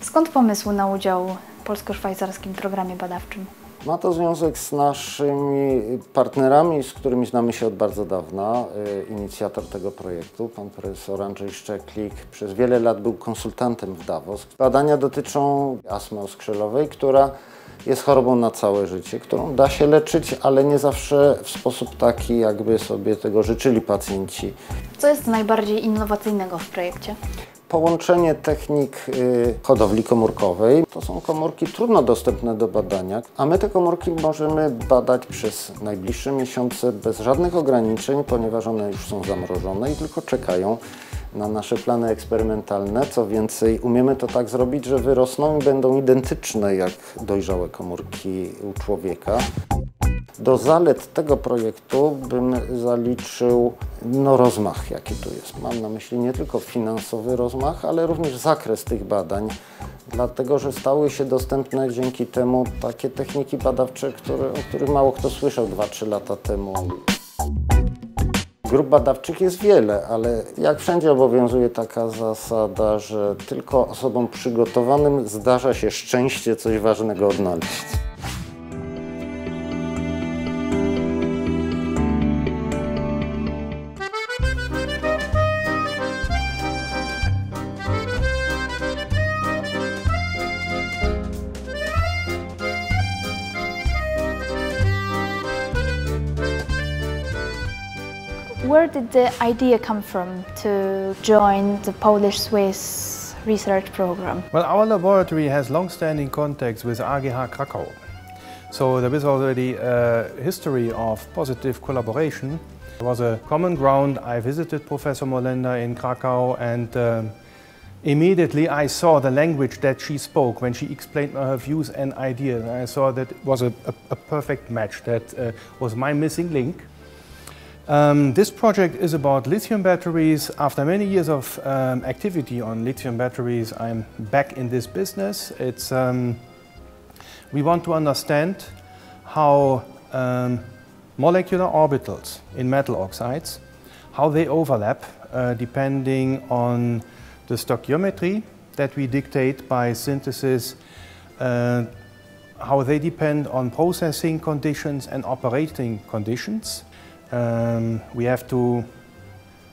Skąd pomysł na udział w polsko-szwajcarskim programie badawczym? Ma to związek z naszymi partnerami, z którymi znamy się od bardzo dawna. Y, Inicjator tego projektu, pan profesor Andrzej Szczeklik, przez wiele lat był konsultantem w Davos. Badania dotyczą astmy oskrzelowej, która jest chorobą na całe życie, którą da się leczyć, ale nie zawsze w sposób taki, jakby sobie tego życzyli pacjenci. Co jest najbardziej innowacyjnego w projekcie? Połączenie technik y, hodowli komórkowej. To są komórki trudno dostępne do badania, a my te komórki możemy badać przez najbliższe miesiące bez żadnych ograniczeń, ponieważ one już są zamrożone i tylko czekają na nasze plany eksperymentalne. Co więcej, umiemy to tak zrobić, że wyrosną i będą identyczne jak dojrzałe komórki u człowieka. Do zalet tego projektu bym zaliczył no, rozmach, jaki tu jest. Mam na myśli nie tylko finansowy rozmach, ale również zakres tych badań, dlatego że stały się dostępne dzięki temu takie techniki badawcze, które, o których mało kto słyszał 2-3 lata temu. Grup badawczych jest wiele, ale jak wszędzie obowiązuje taka zasada, że tylko osobom przygotowanym zdarza się szczęście coś ważnego odnaleźć. Where did the idea come from to join the Polish-Swiss research program? Well, our laboratory has long-standing contacts with AGH Krakow. So there is already a history of positive collaboration. There was a common ground. I visited Professor Molenda in Krakow and um, immediately I saw the language that she spoke when she explained her views and ideas. I saw that it was a, a, a perfect match. That uh, was my missing link. Um, this project is about lithium batteries. After many years of um, activity on lithium batteries, I'm back in this business. It's, um, we want to understand how um, molecular orbitals in metal oxides, how they overlap uh, depending on the stoichiometry that we dictate by synthesis, uh, how they depend on processing conditions and operating conditions. Um, we have to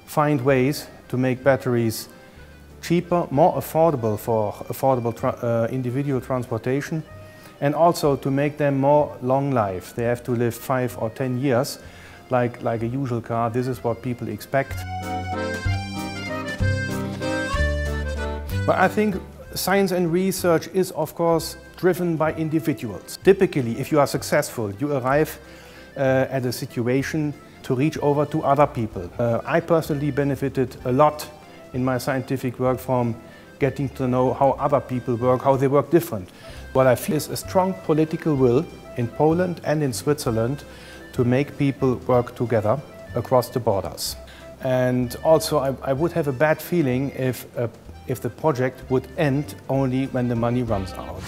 find ways to make batteries cheaper, more affordable for affordable tra uh, individual transportation, and also to make them more long life. They have to live five or ten years, like, like a usual car. This is what people expect. But I think science and research is, of course, driven by individuals. Typically, if you are successful, you arrive uh, at a situation to reach over to other people. Uh, I personally benefited a lot in my scientific work from getting to know how other people work, how they work different. What I feel is a strong political will in Poland and in Switzerland to make people work together across the borders. And also, I, I would have a bad feeling if, uh, if the project would end only when the money runs out.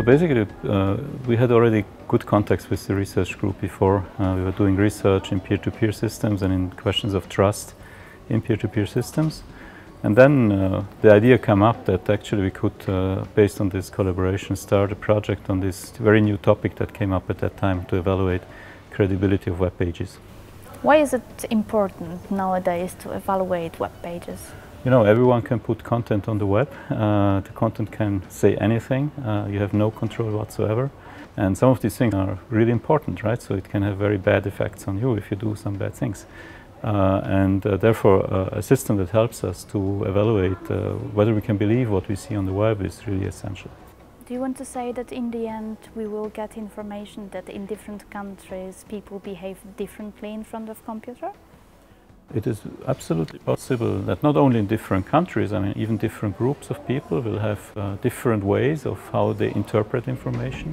So basically, uh, we had already good contacts with the research group before. Uh, we were doing research in peer-to-peer systems and in questions of trust in peer-to-peer systems. And then uh, the idea came up that actually we could, uh, based on this collaboration, start a project on this very new topic that came up at that time to evaluate credibility of web pages. Why is it important nowadays to evaluate web pages? You know, everyone can put content on the web. Uh, the content can say anything. Uh, you have no control whatsoever. And some of these things are really important, right? So it can have very bad effects on you if you do some bad things. Uh, and uh, therefore, uh, a system that helps us to evaluate uh, whether we can believe what we see on the web is really essential. Do you want to say that in the end we will get information that in different countries people behave differently in front of computer? It is absolutely possible that not only in different countries, I mean, even different groups of people will have uh, different ways of how they interpret information.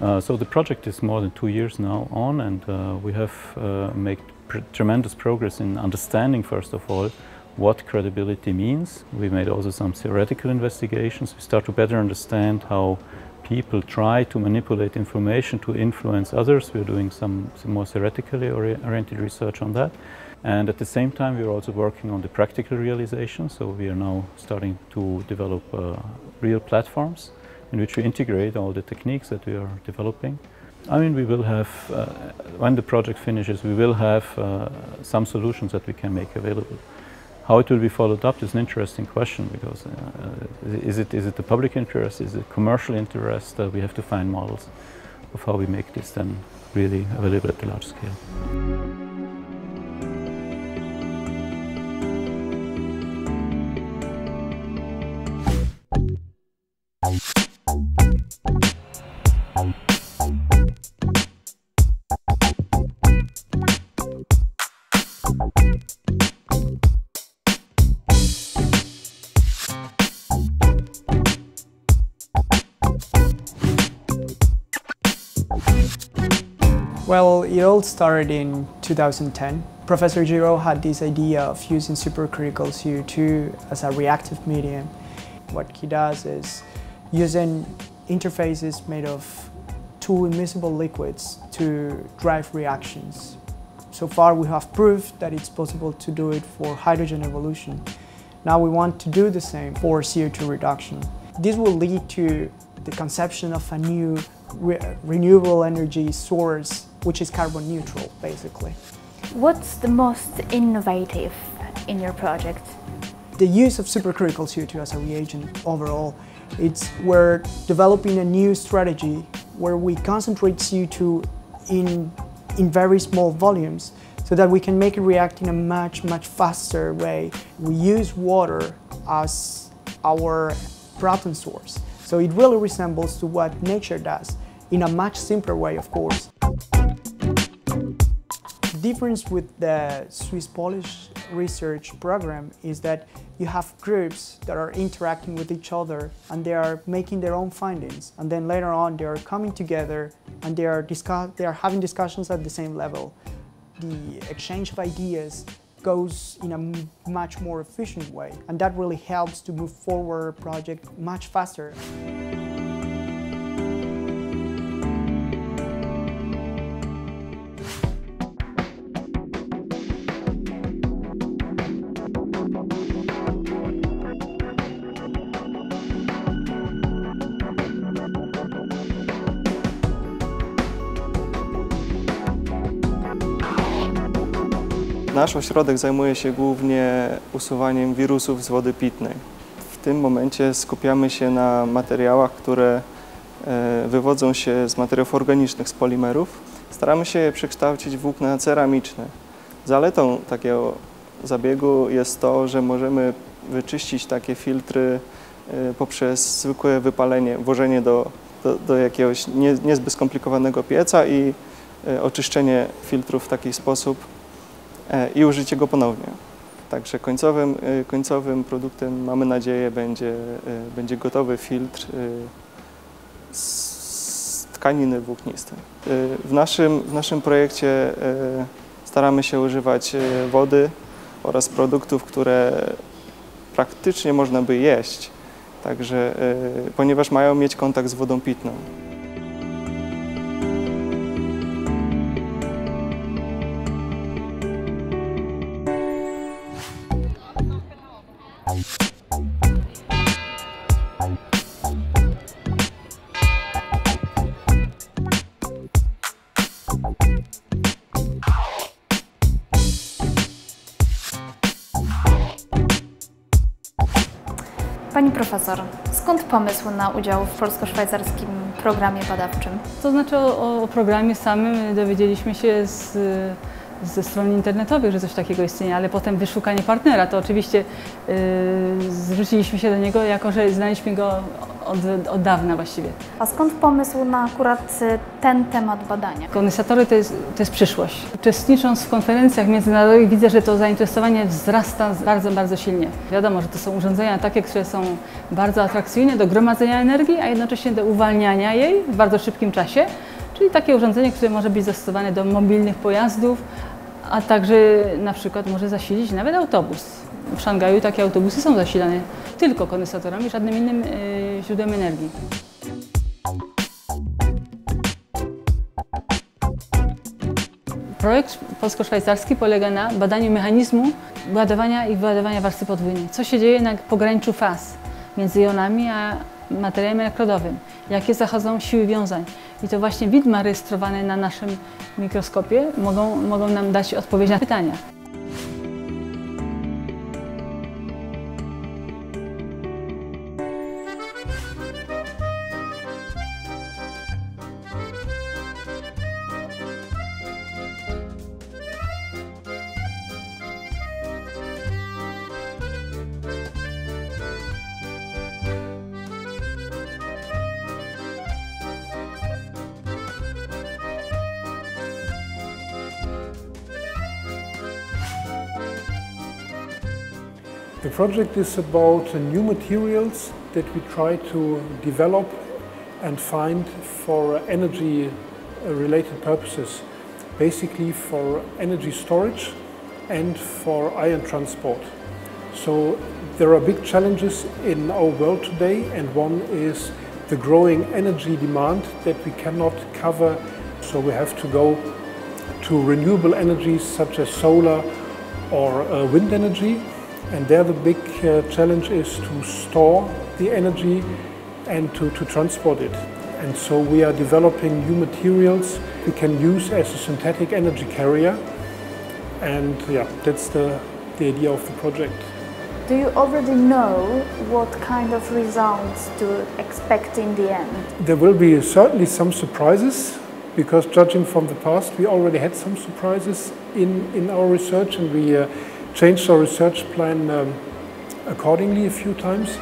Uh, so the project is more than two years now on and uh, we have uh, made tremendous progress in understanding, first of all, what credibility means. We made also some theoretical investigations. We start to better understand how people try to manipulate information to influence others. We're doing some, some more theoretically oriented research on that. And at the same time, we're also working on the practical realization. So we are now starting to develop uh, real platforms in which we integrate all the techniques that we are developing. I mean, we will have, uh, when the project finishes, we will have uh, some solutions that we can make available. How it will be followed up is an interesting question because uh, is, it, is it the public interest, is it commercial interest? Uh, we have to find models of how we make this then really available at a large scale. It all started in 2010. Professor Girault had this idea of using supercritical CO2 as a reactive medium. What he does is using interfaces made of two immiscible liquids to drive reactions. So far we have proved that it's possible to do it for hydrogen evolution. Now we want to do the same for CO2 reduction. This will lead to the conception of a new re renewable energy source which is carbon neutral basically. What's the most innovative in your project? The use of supercritical CO2 as a reagent overall, it's we're developing a new strategy where we concentrate CO2 in, in very small volumes so that we can make it react in a much, much faster way. We use water as our proton source. So it really resembles to what nature does in a much simpler way, of course. The difference with the Swiss-Polish research program is that you have groups that are interacting with each other and they are making their own findings and then later on they are coming together and they are, discuss they are having discussions at the same level. The exchange of ideas goes in a much more efficient way and that really helps to move forward a project much faster. Nasz ośrodek zajmuje się głównie usuwaniem wirusów z wody pitnej. W tym momencie skupiamy się na materiałach, które e, wywodzą się z materiałów organicznych, z polimerów. Staramy się je przekształcić w włókna ceramiczne. Zaletą takiego zabiegu jest to, że możemy wyczyścić takie filtry e, poprzez zwykłe wypalenie, włożenie do, do, do jakiegoś nie, niezbyt skomplikowanego pieca i e, oczyszczenie filtrów w taki sposób, i użycie go ponownie. Także końcowym, e, końcowym produktem, mamy nadzieję, będzie, e, będzie gotowy filtr z tkaniny włóknistej. W naszym, w naszym projekcie staramy się używać wody oraz produktów, które praktycznie można by jeść, także, ponieważ mają mieć kontakt z wodą pitną. Pani profesor, skąd pomysł na udział w polsko-szwajcarskim programie badawczym? To znaczy o, o programie samym dowiedzieliśmy się z, ze stron internetowych, że coś takiego istnieje, ale potem wyszukanie partnera, to oczywiście yy, zwróciliśmy się do niego, jako że znaliśmy go od, od dawna właściwie. A skąd pomysł na akurat y, ten temat badania? Kondensatory to jest, to jest przyszłość. Uczestnicząc w konferencjach międzynarodowych widzę, że to zainteresowanie wzrasta bardzo, bardzo silnie. Wiadomo, że to są urządzenia takie, które są bardzo atrakcyjne do gromadzenia energii, a jednocześnie do uwalniania jej w bardzo szybkim czasie. Czyli takie urządzenie, które może być zastosowane do mobilnych pojazdów, a także na przykład może zasilić nawet autobus. W Szangaju takie autobusy są zasilane tylko kondensatorami, żadnym innym y, źródłem energii. Projekt polsko-szwajcarski polega na badaniu mechanizmu ładowania i wyładowania warstwy podwójnej. Co się dzieje na pograniczu faz między jonami a materiałem elektrodowym? Jakie zachodzą siły wiązań? I to właśnie widma rejestrowane na naszym mikroskopie mogą, mogą nam dać odpowiedź na pytania. The project is about new materials that we try to develop and find for energy uh, related purposes, basically for energy storage and for ion transport. So there are big challenges in our world today and one is the growing energy demand that we cannot cover so we have to go to renewable energies such as solar or uh, wind energy and there the big uh, challenge is to store the energy and to, to transport it. And so we are developing new materials we can use as a synthetic energy carrier. And yeah, that's the, the idea of the project. Do you already know what kind of results to expect in the end? There will be certainly some surprises because judging from the past, we already had some surprises in, in our research and we uh, changed our research plan um, accordingly a few times.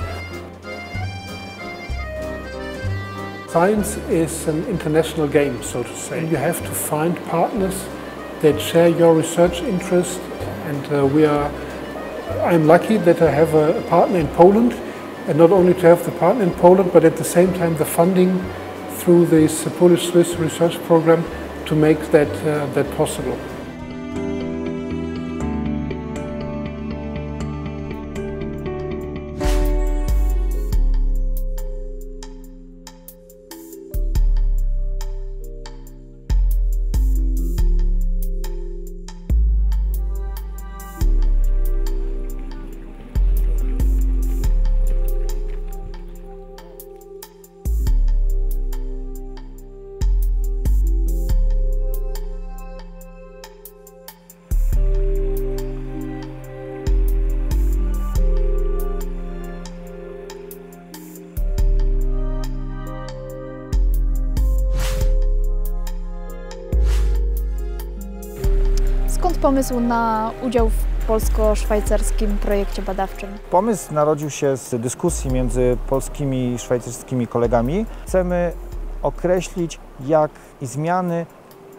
Science is an international game, so to say. You have to find partners that share your research interest. And uh, we are, I'm lucky that I have a, partner in Poland. And not only to have the partner in Poland, but at the same time the funding through this Polish-Swiss research program to make that, uh, that possible. Pomysł na udział w polsko-szwajcarskim projekcie badawczym? Pomysł narodził się z dyskusji między polskimi i szwajcarskimi kolegami. Chcemy określić, jak zmiany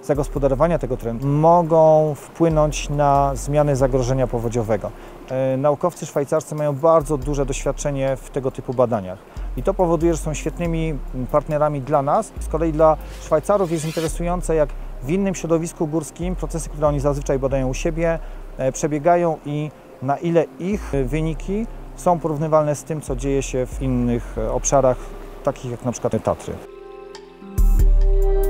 zagospodarowania tego terenu mogą wpłynąć na zmiany zagrożenia powodziowego. E, naukowcy szwajcarscy mają bardzo duże doświadczenie w tego typu badaniach i to powoduje, że są świetnymi partnerami dla nas. Z kolei dla Szwajcarów jest interesujące, jak w innym środowisku górskim procesy, które oni zazwyczaj badają u siebie, e, przebiegają i na ile ich wyniki są porównywalne z tym, co dzieje się w innych e, obszarach, takich jak na przykład Tatry.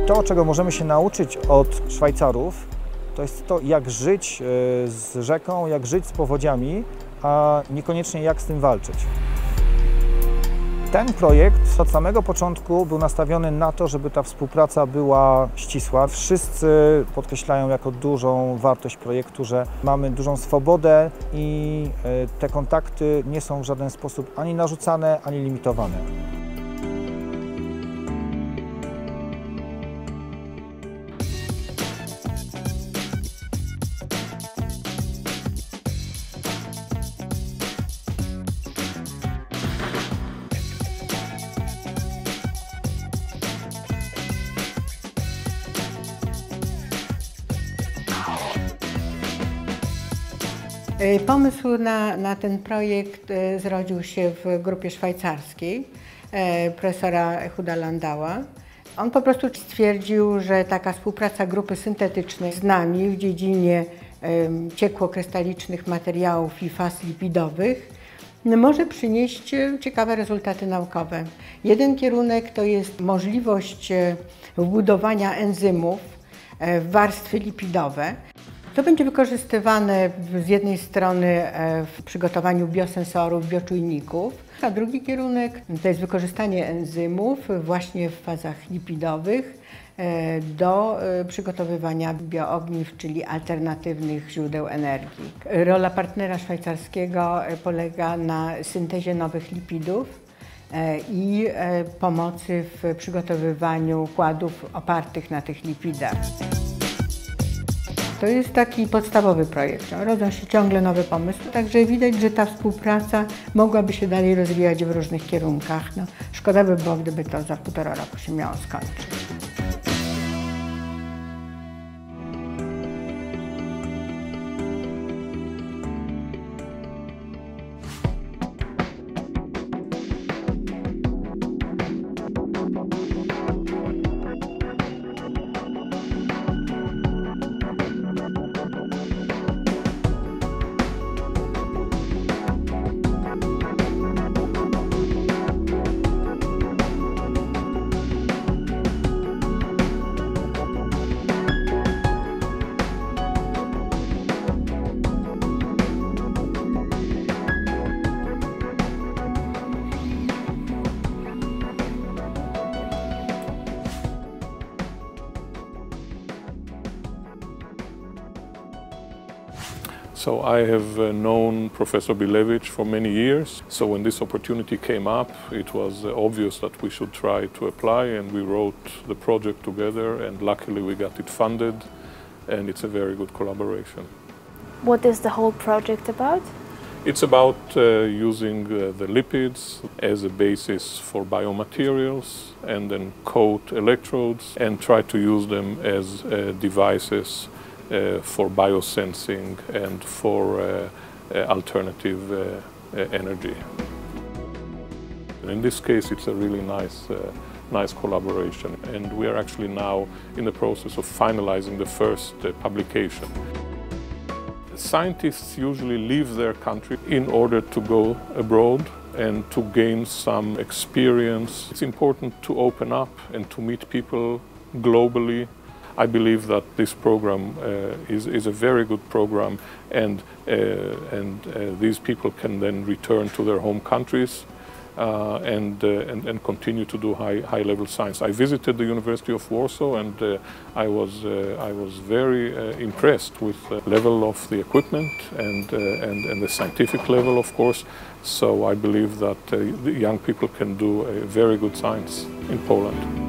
To, czego możemy się nauczyć od Szwajcarów, to jest to, jak żyć e, z rzeką, jak żyć z powodziami, a niekoniecznie jak z tym walczyć. Ten projekt od samego początku był nastawiony na to, żeby ta współpraca była ścisła. Wszyscy podkreślają jako dużą wartość projektu, że mamy dużą swobodę i e, te kontakty nie są w żaden sposób ani narzucane, ani limitowane. Pomysł na, na ten projekt e, zrodził się w grupie szwajcarskiej e, profesora Huda Landała. On po prostu stwierdził, że taka współpraca grupy syntetycznej z nami w dziedzinie ciekłokrystalicznych materiałów i faz lipidowych może przynieść e, ciekawe rezultaty naukowe. Jeden kierunek to jest możliwość wbudowania enzymów w warstwy lipidowe. To będzie wykorzystywane z jednej strony e, w przygotowaniu biosensorów, bioczujników, a drugi kierunek to jest wykorzystanie enzymów właśnie w fazach lipidowych e, do e, przygotowywania bioogniw, czyli alternatywnych źródeł energii. Rola partnera szwajcarskiego polega na syntezie nowych lipidów i pomocy w przygotowywaniu układów opartych na tych lipidach. To jest taki podstawowy projekt. No, rodzą się ciągle nowe pomysły, także widać, że ta współpraca mogłaby się dalej rozwijać w różnych kierunkach. No, szkoda by było, gdyby to za półtora roku się miało skończyć. So I have uh, known Professor Bilewicz for many years. So when this opportunity came up, it was uh, obvious that we should try to apply and we wrote the project together and luckily we got it funded and it's a very good collaboration. What is the whole project about? It's about uh, using uh, the lipids as a basis for biomaterials and then coat electrodes and try to use them as uh, devices for biosensing and for uh, uh, alternative uh, uh, energy. In this case, it's a really nice, uh, nice collaboration, and we are actually now in the process of finalizing the first uh, publication. Scientists usually leave their country in order to go abroad and to gain some experience. It's important to open up and to meet people globally. I believe that this program uh, is, is a very good program, and, uh, and uh, these people can then return to their home countries uh, and, uh, and, and continue to do high, high level science. I visited the University of Warsaw and uh, I, was, I was very impressed with the level of the equipment and, and, and the scientific level, of course. So I believe that the young people can do a very good science in Poland.